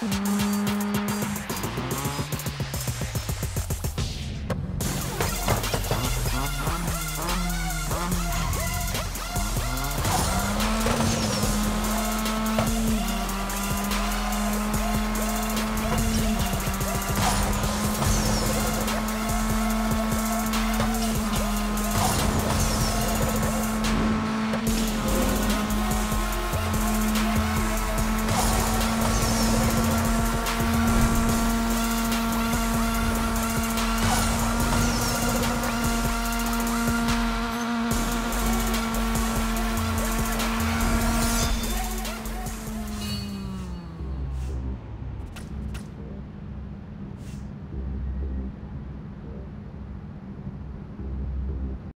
Bye.